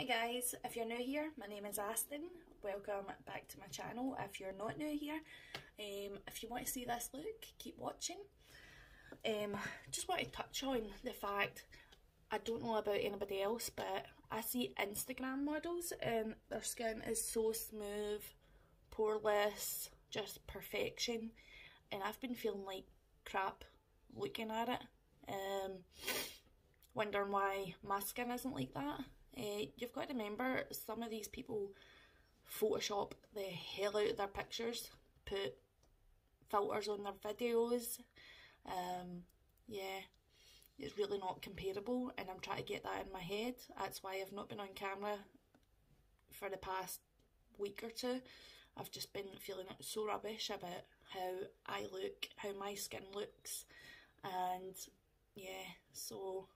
Hi guys, if you're new here, my name is Astyn. Welcome back to my channel. If you're not new here, um, if you want to see this look, keep watching. Um, just want to touch on the fact, I don't know about anybody else, but I see Instagram models and their skin is so smooth, poreless, just perfection. And I've been feeling like crap looking at it. Um, wondering why my skin isn't like that. Uh, you've got to remember some of these people Photoshop the hell out of their pictures, put filters on their videos. Um, yeah, it's really not comparable, and I'm trying to get that in my head. That's why I've not been on camera for the past week or two. I've just been feeling so rubbish about how I look, how my skin looks, and yeah, so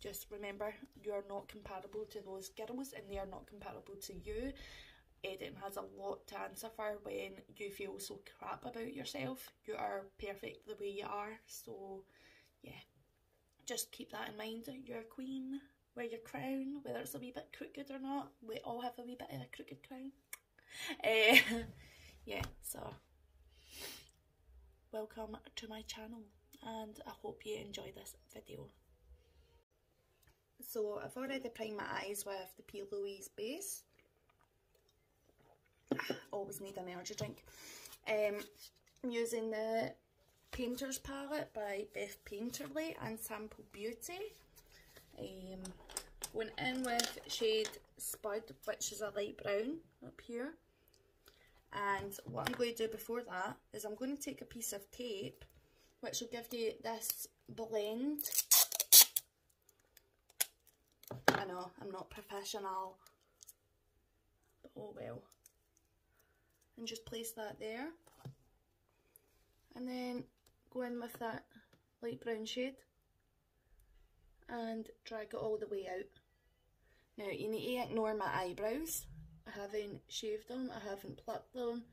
just remember you are not comparable to those girls and they are not comparable to you. Eden has a lot to answer for when you feel so crap about yourself. You are perfect the way you are, so yeah, just keep that in mind. You're a queen, wear your crown, whether it's a wee bit crooked or not. We all have a wee bit of a crooked crown. Uh, yeah, so welcome to my channel and I hope you enjoy this video. So I've already primed my eyes with the P. Louise base. Always need an energy drink. Um, I'm using the Painter's palette by Beth Painterly and Sample Beauty. Um, going in with shade Spud, which is a light brown up here. And what I'm going to do before that is I'm going to take a piece of tape, which will give you this blend I know, I'm not professional. But oh well. And just place that there. And then go in with that light brown shade. And drag it all the way out. Now you need to ignore my eyebrows. I haven't shaved them, I haven't plucked them.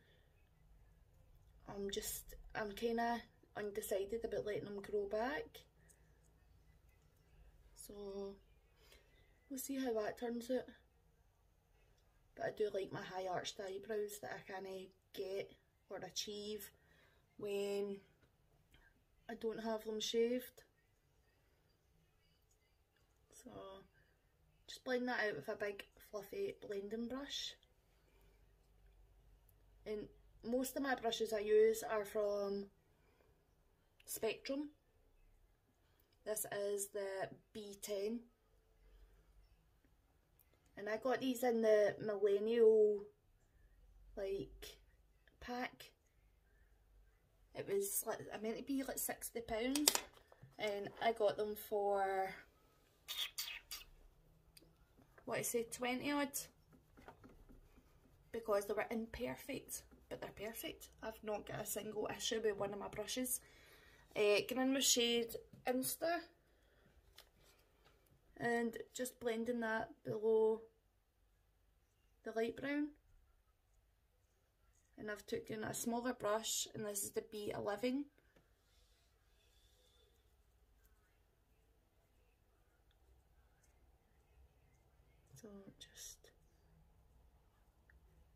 I'm just, I'm kind of undecided about letting them grow back. So We'll see how that turns out. But I do like my high arched eyebrows that I kind of get or achieve when I don't have them shaved. So just blend that out with a big fluffy blending brush. And most of my brushes I use are from Spectrum. This is the B10 and I got these in the millennial like pack. It was like I meant to be like sixty pounds, and I got them for what I say twenty odd because they were imperfect, but they're perfect. I've not got a single issue with one of my brushes. Uh, get in with shade Insta and just blending that below the light brown. And I've taken a smaller brush and this is the B11 so just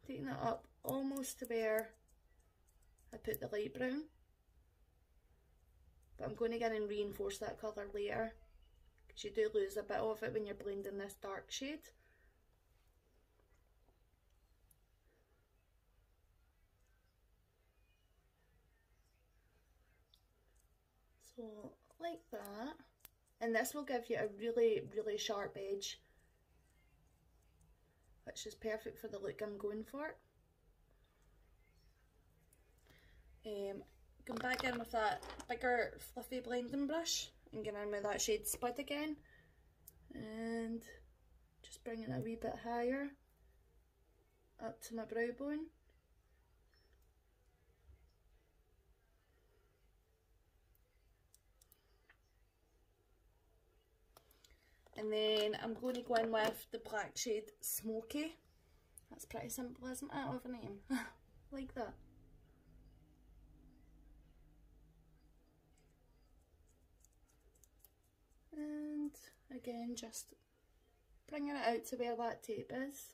taking it up almost to where I put the light brown. But I'm going to get and reinforce that colour later you do lose a bit of it when you're blending this dark shade. So like that and this will give you a really really sharp edge which is perfect for the look I'm going for. Um, come back in with that bigger fluffy blending brush and get in with that shade Spud again. And just bring it a wee bit higher up to my brow bone. And then I'm going to go in with the black shade Smoky that's pretty simple isn't it? Of a name. Like that and again just bringing it out to where that tape is.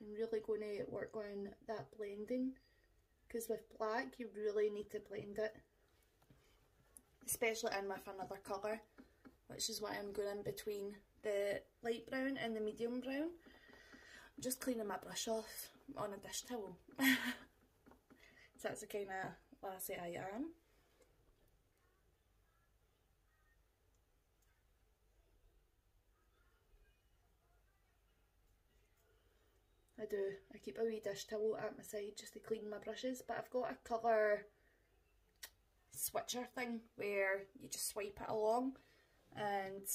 I'm really going to work on that blending because with black you really need to blend it especially in with another colour which is why I'm going in between the light brown and the medium brown. I'm just cleaning my brush off on a dish towel. so that's the kind of lassie I am. I do. I keep a wee dish towel at my side just to clean my brushes, but I've got a colour switcher thing where you just swipe it along and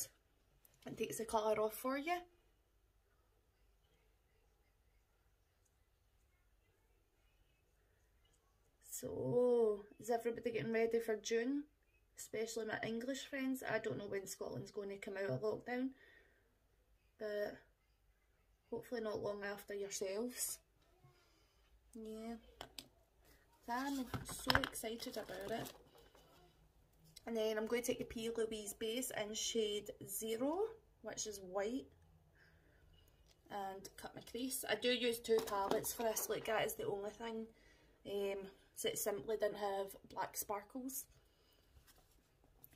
it takes the colour off for you. So, oh, is everybody getting ready for June? Especially my English friends. I don't know when Scotland's going to come out of lockdown. But hopefully not long after yourselves. Yeah. I'm so excited about it. And then I'm going to take the P. Louise base in shade 0, which is white, and cut my crease. I do use two palettes for this, like that is the only thing. Um, so it simply didn't have black sparkles.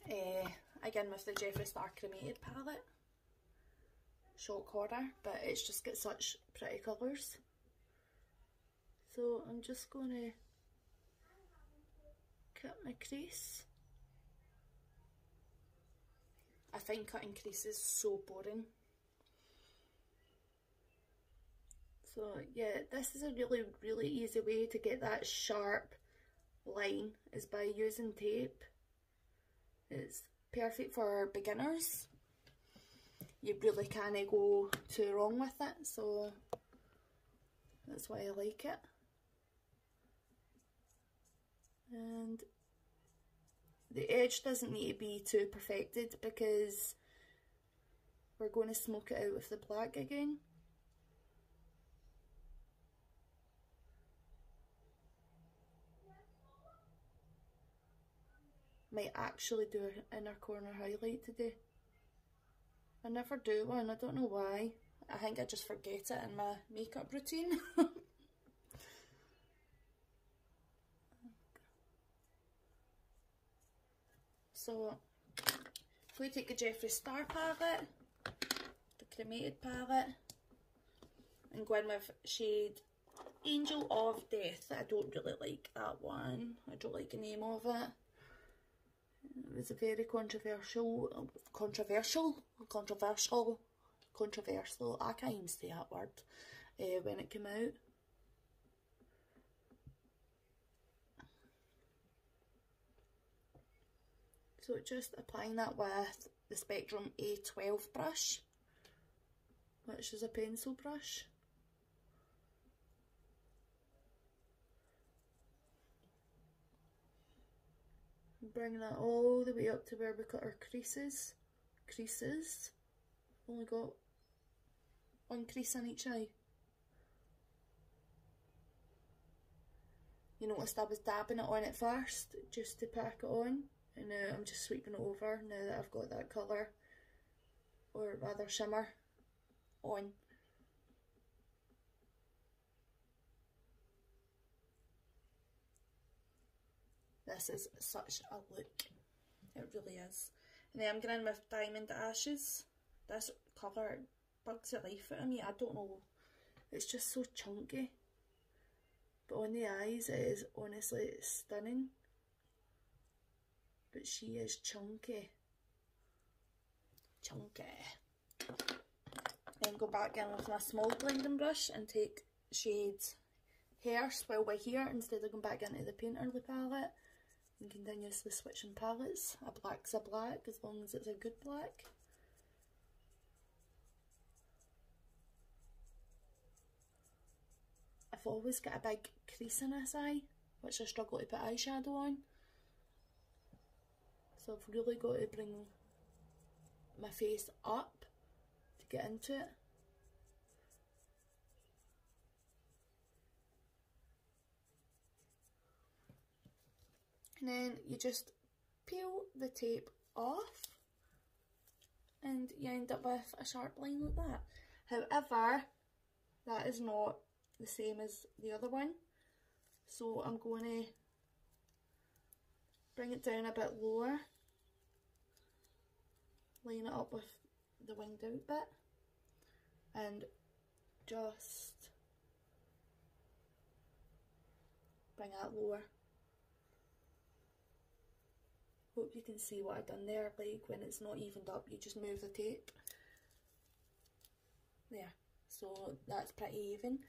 Uh, again with the Jeffree Star Cremated palette. Short corner, but it's just got such pretty colours. So I'm just going to cut my crease. I find cutting creases so boring. So yeah, this is a really, really easy way to get that sharp line is by using tape. It's perfect for beginners. You really can't go too wrong with it, so that's why I like it. And the edge doesn't need to be too perfected because we're going to smoke it out with the black again. Might actually do an inner corner highlight today. I never do one, I don't know why. I think I just forget it in my makeup routine. So if we take a Jeffree Star palette, the cremated palette, and go in with shade Angel of Death. I don't really like that one. I don't like the name of it. It was a very controversial, controversial, controversial, controversial, I can't even say that word, uh, when it came out. So just applying that with the Spectrum A12 brush, which is a pencil brush. Bring that all the way up to where we cut our creases. Creases. Only got one crease in each eye. You noticed I was dabbing it on at first, just to pack it on and now I'm just sweeping it over now that I've got that colour or rather shimmer on. This is such a look, it really is. And then I'm going in with Diamond Ashes. This colour bugs the life out of me, I don't know, it's just so chunky. But on the eyes it is honestly stunning but she is chunky. Chunky. Then go back in with my small blending brush and take shades Hearse while we're here instead of going back into the Painterly palette and continuously switching palettes. A black's a black as long as it's a good black. I've always got a big crease in this eye, which I struggle to put eyeshadow on. So I've really got to bring my face up to get into it. And then you just peel the tape off and you end up with a sharp line like that. However, that is not the same as the other one. So I'm going to bring it down a bit lower, line it up with the winged out bit and just bring that lower. Hope you can see what I've done there, like when it's not evened up you just move the tape. There, so that's pretty even.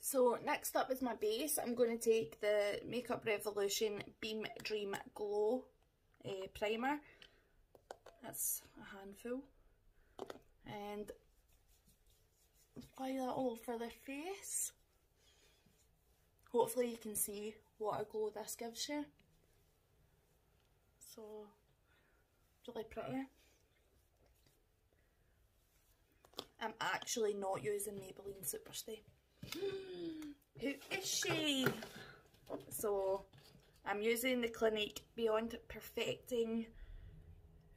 So next up is my base. I'm going to take the Makeup Revolution Beam Dream Glow uh, primer. That's a handful. And apply that all over the face. Hopefully you can see what a glow this gives you. So, really pretty. I'm actually not using Maybelline Superstay. Who is she? So I'm using the Clinique Beyond Perfecting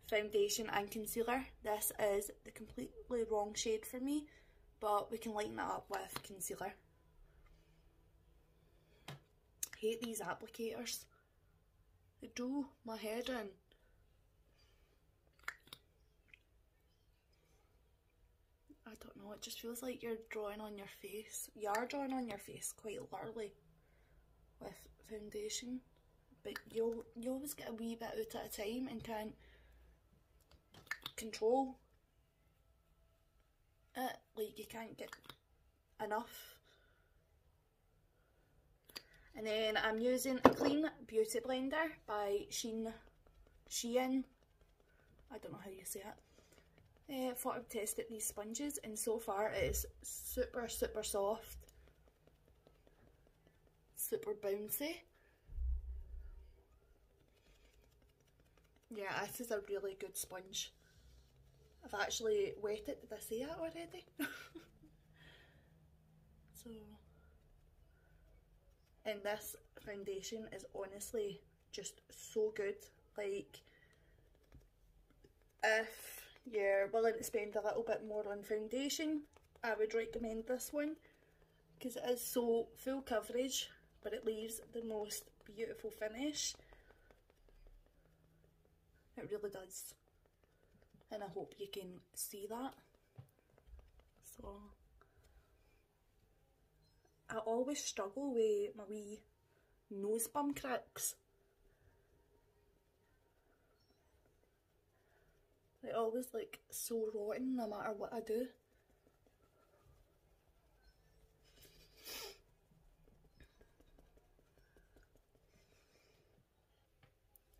foundation and concealer. This is the completely wrong shade for me, but we can lighten it up with concealer. Hate these applicators. They do my head in. I don't know, it just feels like you're drawing on your face. You are drawing on your face quite literally with foundation. But you'll you always get a wee bit out at a time and can't control it. Like you can't get enough. And then I'm using a clean beauty blender by Sheen Shein. I don't know how you say it. Uh, thought I'd test out these sponges and so far it is super super soft, super bouncy. Yeah, this is a really good sponge. I've actually wet it, did I say that already? so, and this foundation is honestly just so good. Like, if you're willing to spend a little bit more on foundation, I would recommend this one because it is so full coverage but it leaves the most beautiful finish. It really does and I hope you can see that. So I always struggle with my wee nose bum cracks They always like so rotten no matter what I do.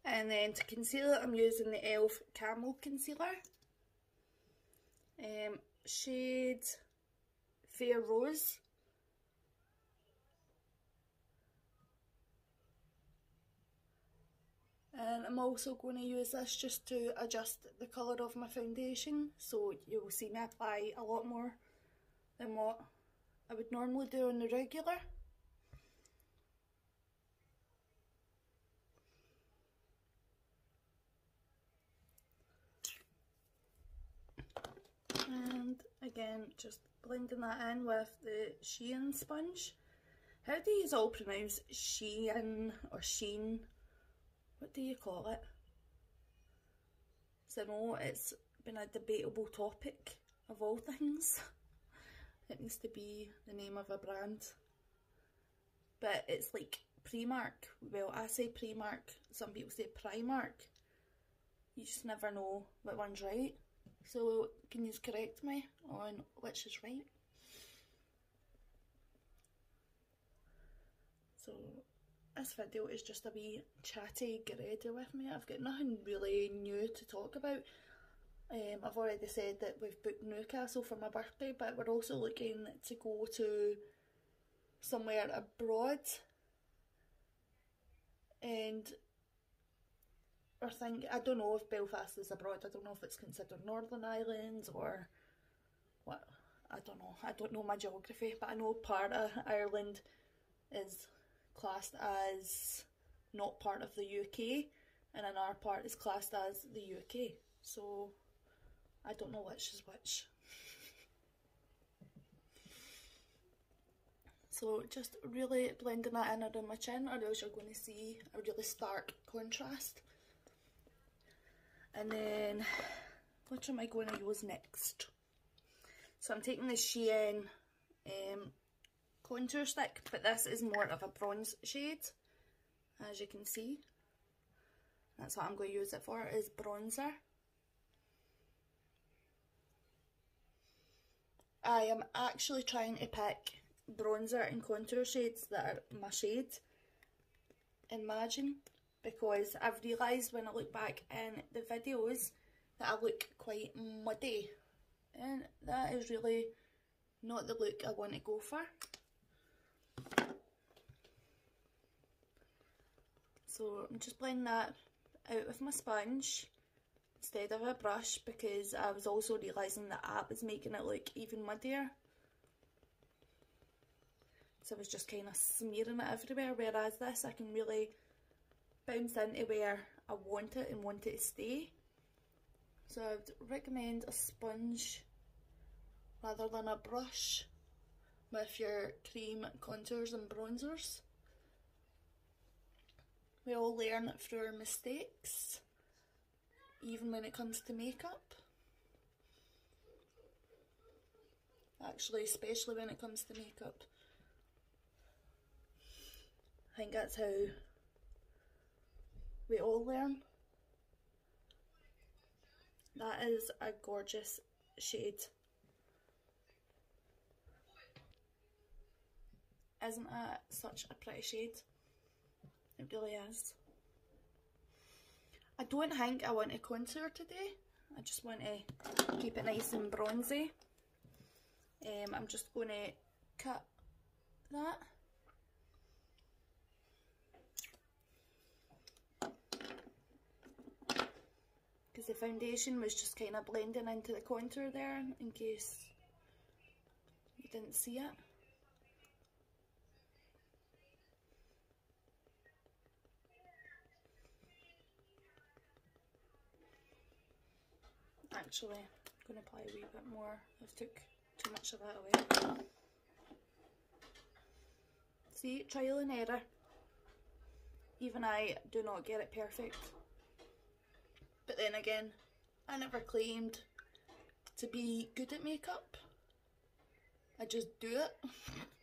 And then to conceal it I'm using the e.l.f. Camo Concealer. Um, shade Fair Rose. And I'm also going to use this just to adjust the colour of my foundation so you will see me apply a lot more than what I would normally do on the regular. And again just blending that in with the Shein sponge. How do you all pronounce Shein or Sheen? What do you call it? So know it's been a debatable topic of all things. it needs to be the name of a brand. But it's like Primark. Well, I say Primark, some people say Primark. You just never know what one's right. So can you correct me on which is right? So this video is just a wee chatty get with me. I've got nothing really new to talk about. Um, I've already said that we've booked Newcastle for my birthday but we're also looking to go to somewhere abroad and I think, I don't know if Belfast is abroad, I don't know if it's considered Northern Ireland or what, I don't know, I don't know my geography but I know part of Ireland is classed as not part of the UK and another part is classed as the UK. So I don't know which is which. So just really blending that in around my chin or else you're going to see a really stark contrast. And then, which am I going to use next? So I'm taking the Shein um, contour stick, but this is more of a bronze shade, as you can see. That's what I'm going to use it for, is bronzer. I am actually trying to pick bronzer and contour shades that are my shade Imagine because I've realised when I look back in the videos that I look quite muddy and that is really not the look I want to go for. So I'm just blending that out with my sponge instead of a brush because I was also realising the app is making it look even muddier. So I was just kind of smearing it everywhere whereas this I can really bounce into where I want it and want it to stay. So I would recommend a sponge rather than a brush with your cream contours and bronzers. We all learn through our mistakes, even when it comes to makeup. Actually, especially when it comes to makeup. I think that's how we all learn. That is a gorgeous shade. Isn't it such a pretty shade? It really is. I don't think I want to contour today. I just want to keep it nice and bronzy. Um, I'm just going to cut that. Because the foundation was just kind of blending into the contour there in case you didn't see it. Actually. I'm going to apply a wee bit more. I've took too much of that away. See, trial and error. Even I do not get it perfect. But then again, I never claimed to be good at makeup. I just do it.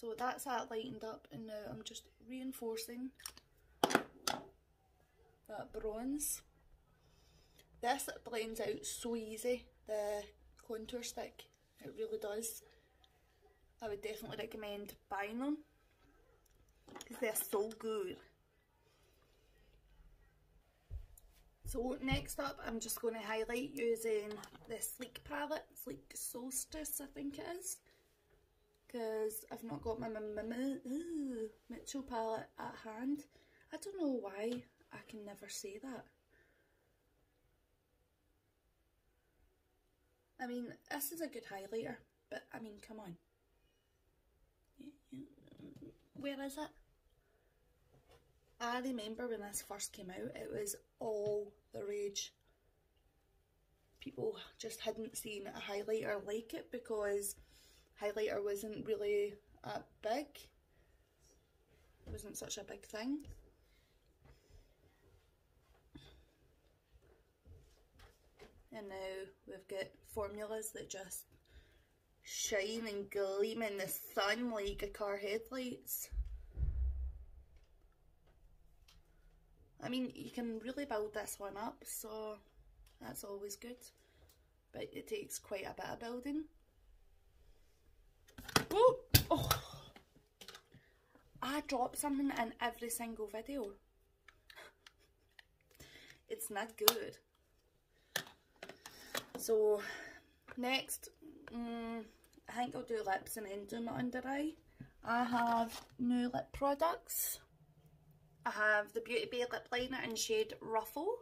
So that's that lightened up and now I'm just reinforcing that bronze. This blends out so easy, the contour stick, it really does. I would definitely recommend buying them because they're so good. So next up I'm just going to highlight using the Sleek palette, Sleek Solstice I think it is because I've not got my, my, my, my Mitchell palette at hand. I don't know why I can never say that. I mean, this is a good highlighter, but I mean, come on. Where is it? I remember when this first came out, it was all the rage. People just hadn't seen a highlighter like it because highlighter wasn't really uh, big. It wasn't such a big thing. And now we've got formulas that just shine and gleam in the sun like a car headlights. I mean, you can really build this one up, so that's always good. But it takes quite a bit of building. Oh. I drop something in every single video. It's not good. So, next, um, I think I'll do lips and then do my under eye. I have new lip products. I have the Beauty Bay lip liner in shade Ruffle.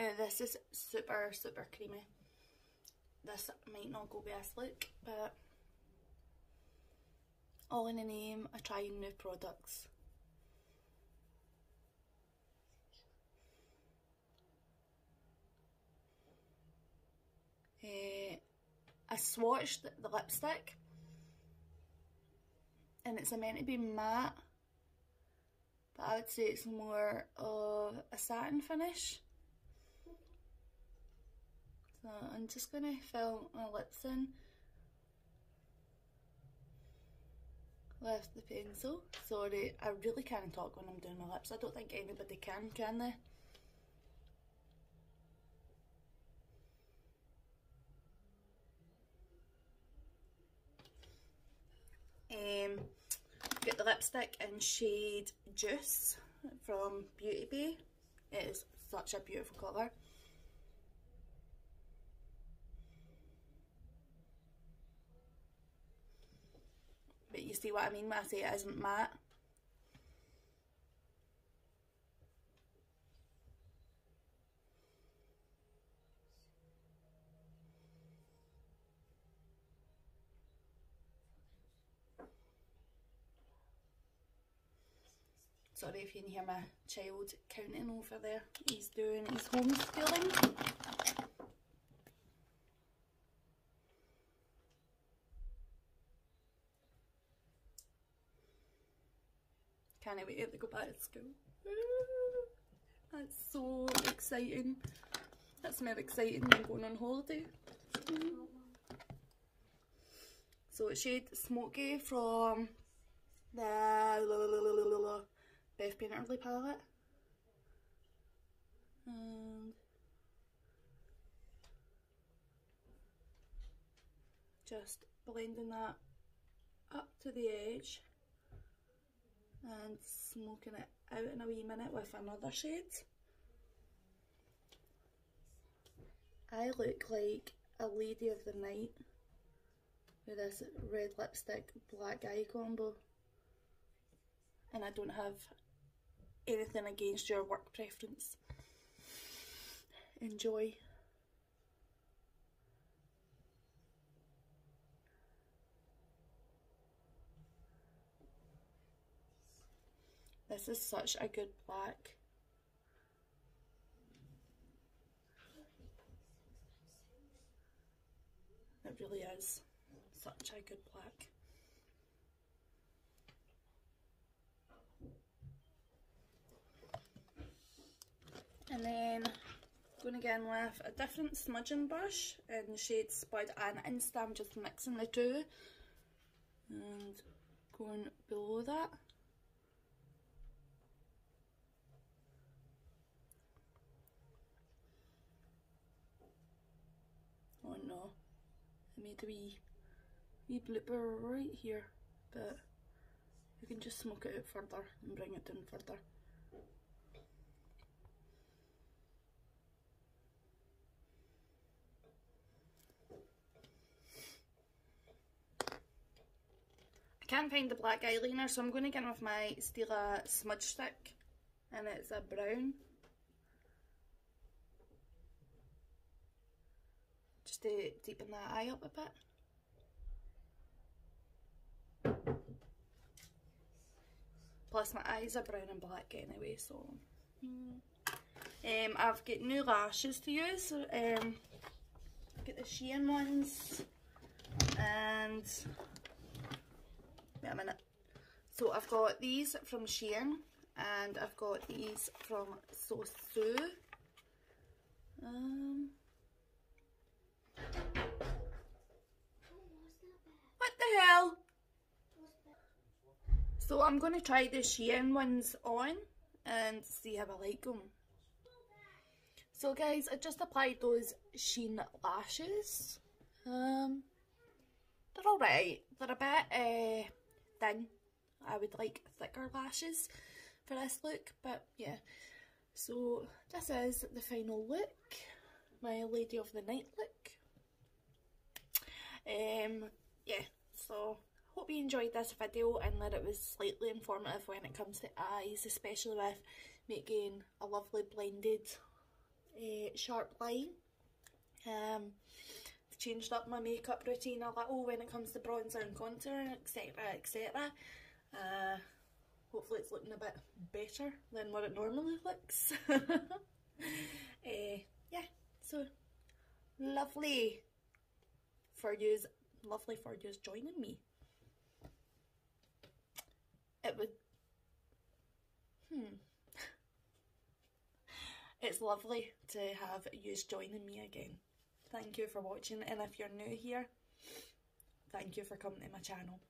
Uh, this is super, super creamy. This might not go best look, but all in the name of trying new products. Uh, I swatched the lipstick and it's meant to be matte but I would say it's more of a satin finish so I'm just going to fill my lips in with the pencil sorry I really can't talk when I'm doing my lips I don't think anybody can can they Um, get the lipstick in shade Juice from Beauty Bay. It is such a beautiful colour. You see what I mean when I say it isn't matte. Sorry if you can hear my child counting over there. He's doing his homeschooling. Can't wait to go back to school. That's so exciting. That's more exciting than going on holiday. So it's shade Smoky from the Beth Painterly palette. And just blending that up to the edge and smoking it out in a wee minute with another shade. I look like a lady of the night with this red lipstick, black eye combo. And I don't have anything against your work preference. Enjoy. This is such a good black. It really is such a good black. And then I'm going again with a different smudging brush in the shade Spud and Insta. I'm just mixing the two and going below that. Oh no, I made a wee, wee blooper right here, but you can just smoke it out further and bring it down further. I can't find the black eyeliner so I'm going to get with my Stila smudge stick and it's a brown. To deepen that eye up a bit. Plus my eyes are brown and black anyway so... Um, I've got new lashes to use. Um, get the Shein ones and Wait a minute. So I've got these from Shein and I've got these from Sosu. Um, hell? So I'm going to try the Shein ones on and see how I like them. So guys, I just applied those Shein lashes. Um, they're alright. They're a bit uh, thin. I would like thicker lashes for this look, but yeah. So this is the final look, my Lady of the Night look. Um, yeah, so hope you enjoyed this video and that it was slightly informative when it comes to eyes, especially with making a lovely blended uh, sharp line. Um, changed up my makeup routine a little when it comes to bronzer and contour, etc, etc. Uh, hopefully it's looking a bit better than what it normally looks. uh, yeah, so lovely for yous, lovely for yous joining me. It would, hmm, it's lovely to have yous joining me again. Thank you for watching and if you're new here, thank you for coming to my channel.